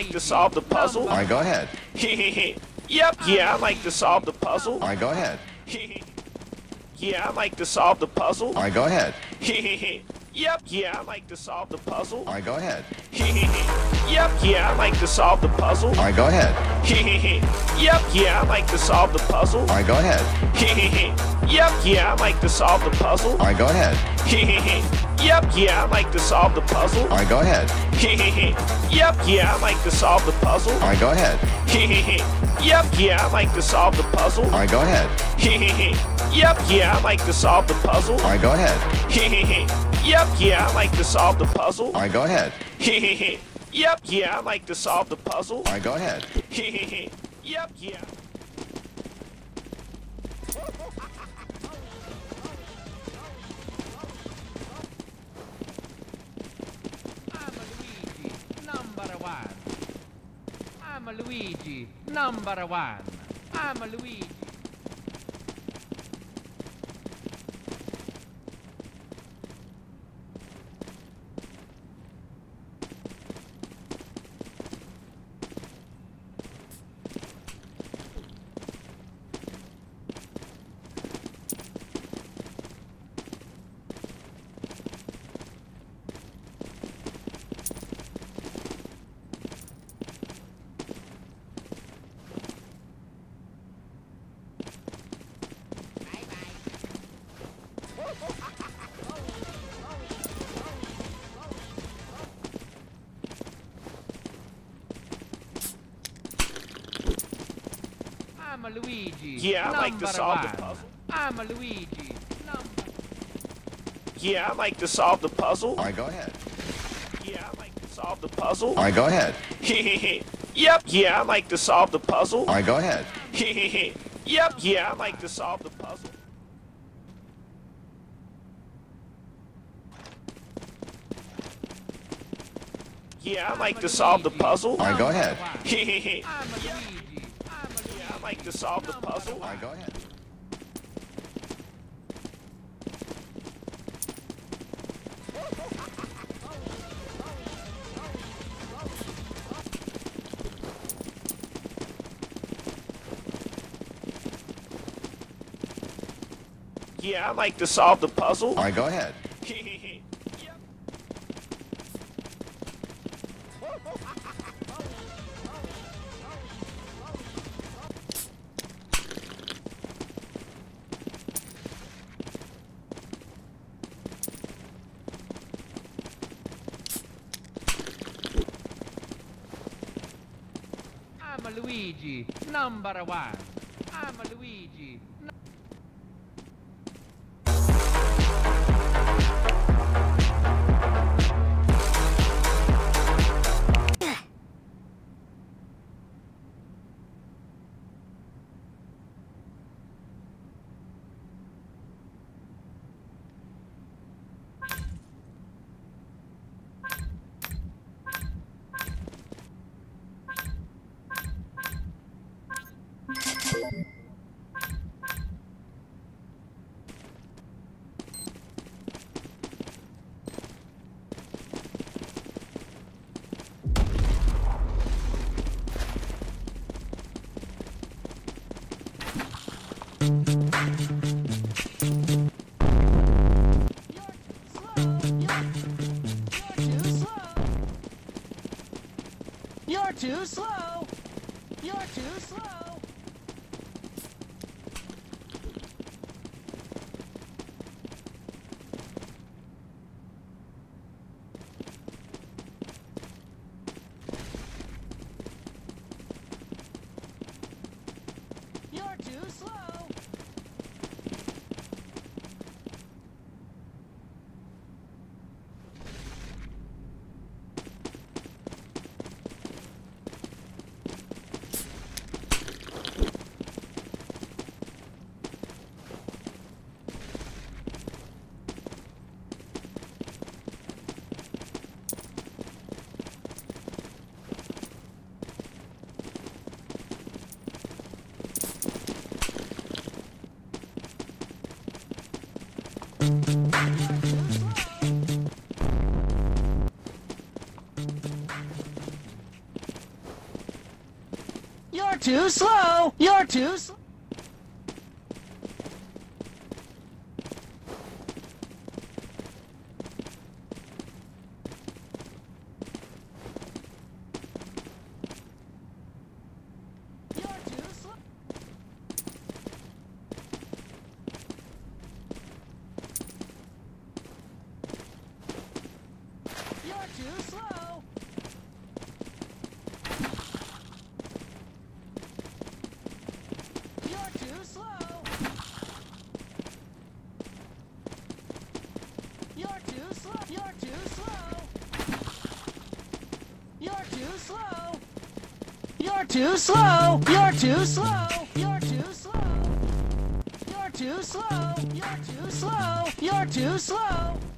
Like to solve the puzzle. All right, go ahead. yep, yeah, I like to solve the puzzle. All right, go ahead. yeah, I like to solve the puzzle. All right, go ahead. yep, yeah, I like to solve the puzzle. All right, go ahead. yep, yeah, I like to solve the puzzle. All right, go ahead. yep, yeah, I like to solve the puzzle. All right, go ahead. yep, yeah, I like to solve the puzzle. All right, go ahead. Yep, yeah, I like to solve the puzzle. All right, go ahead. yep, yeah, I like to solve the puzzle. All right, go ahead. yep, yeah, I like to solve the puzzle. All right, go ahead. yep, yeah, I like to solve the puzzle. All right, go ahead. yep, yeah, I like to solve the puzzle. All right, go ahead. yep, yeah, I like to solve the puzzle. All right, go ahead. yep, yeah. I'm a Luigi, number one. I'm a Luigi. I'm a Luigi. Yeah, I like to number solve the puzzle. I'm a Luigi. Number. Yeah, I like to solve the puzzle. All right, go ahead. Yeah, I like to solve the puzzle. All right, go ahead. yep, yeah, I like to solve the puzzle. All right, go ahead. yep, yeah, I like to solve the puzzle. Yeah, I like to solve the puzzle. All right, go ahead. Yeah, I'm a Luigi. I'm a Luigi. I like to solve the puzzle. All right, go ahead. Yeah, I like to solve the puzzle. All right, go ahead. Luigi. Number one. I'm Luigi. Too slow. You're too slow. You're too slow! You're too slow! Too slow. You're too slow. You're too slow. You're too slow. You're too slow. You're too slow. You're too slow.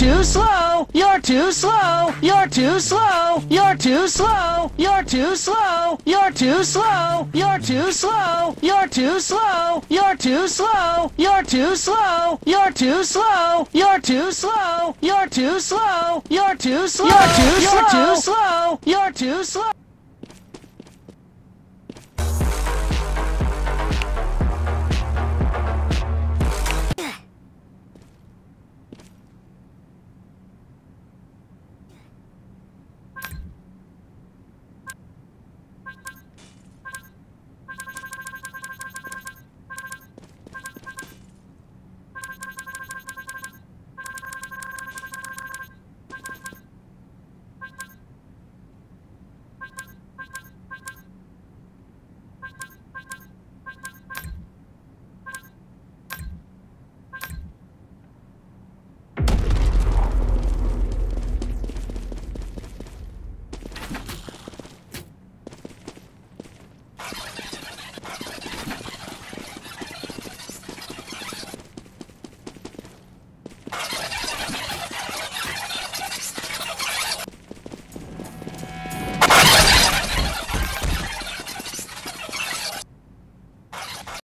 Too slow. You're too slow. You're too slow. You're too slow. You're too slow. You're too slow. You're too slow. You're too slow. You're too slow. You're too slow. You're too slow. You're too slow. You're too slow. You're too slow. You're too slow. You're too slow.